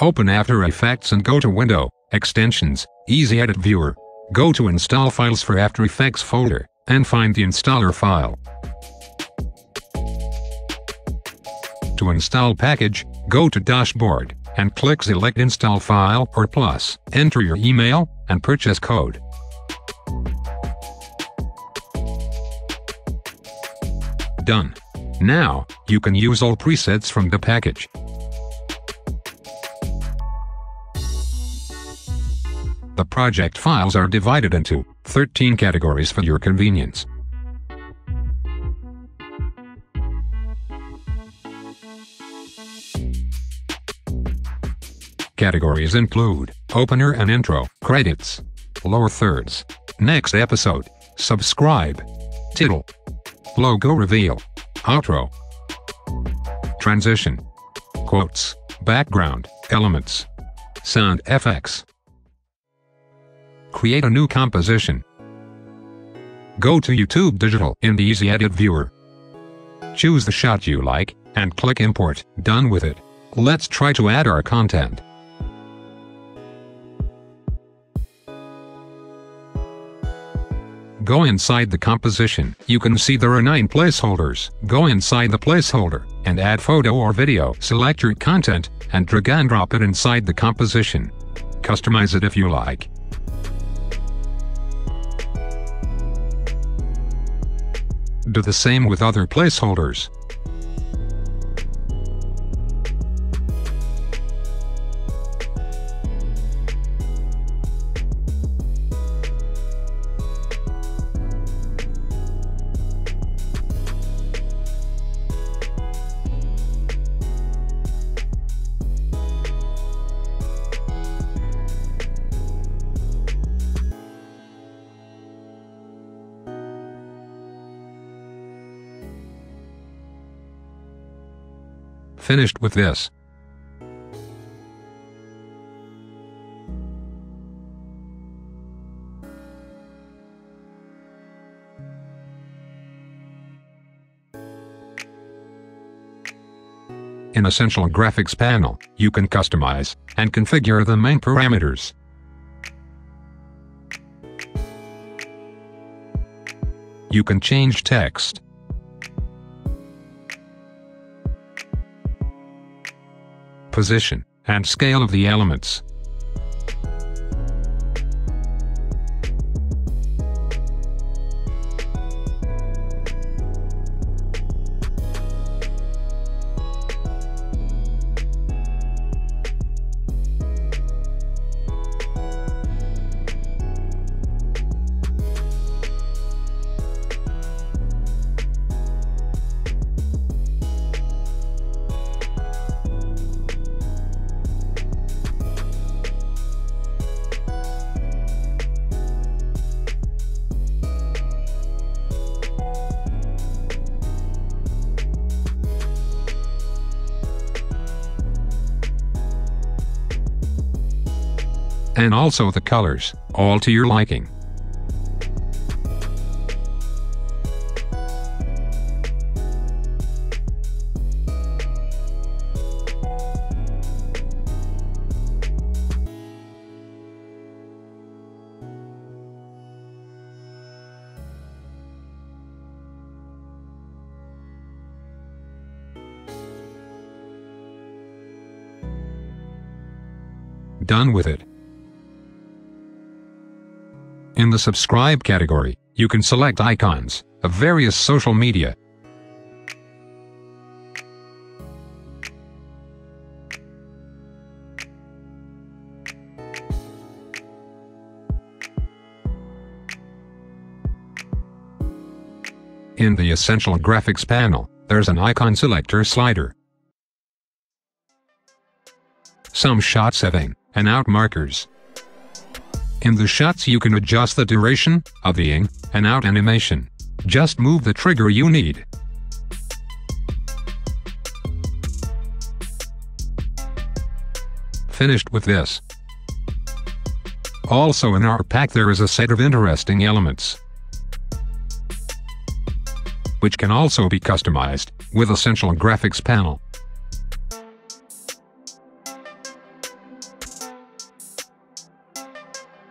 Open After Effects and go to Window, Extensions, Easy Edit Viewer. Go to Install Files for After Effects folder, and find the installer file. To install package, go to Dashboard, and click Select Install File or Plus. Enter your email, and purchase code. Done. Now, you can use all presets from the package. The project files are divided into 13 categories for your convenience. Categories include opener and intro, credits, lower thirds, next episode, subscribe, title, logo reveal, outro, transition, quotes, background, elements, sound effects. Create a new composition. Go to YouTube Digital in the Easy Edit Viewer. Choose the shot you like, and click Import. Done with it. Let's try to add our content. Go inside the composition. You can see there are 9 placeholders. Go inside the placeholder, and add photo or video. Select your content, and drag and drop it inside the composition. Customize it if you like. Do the same with other placeholders. Finished with this. In Essential Graphics panel, you can customize and configure the main parameters. You can change text, position, and scale of the elements. And also the colors, all to your liking. Done with it. In the subscribe category, you can select icons of various social media. In the Essential Graphics panel, there's an icon selector slider. Some shot setting, and out markers. In the shots you can adjust the duration of the in and out animation. Just move the trigger you need. Finished with this. Also in our pack there is a set of interesting elements which can also be customized with Essential Graphics panel.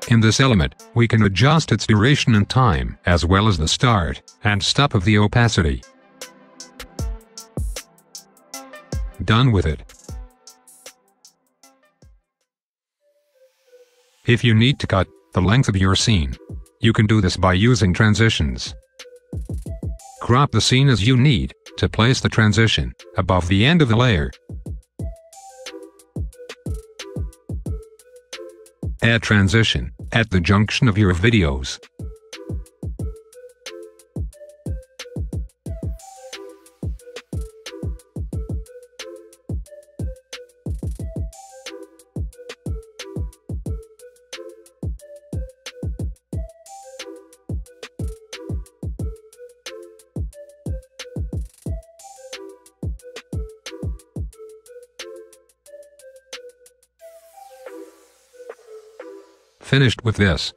In this element, we can adjust its duration and time, as well as the start and stop of the opacity. Done with it. If you need to cut the length of your scene, you can do this by using transitions. Crop the scene as you need to place the transition above the end of the layer. Add transition at the junction of your videos. Finished with this,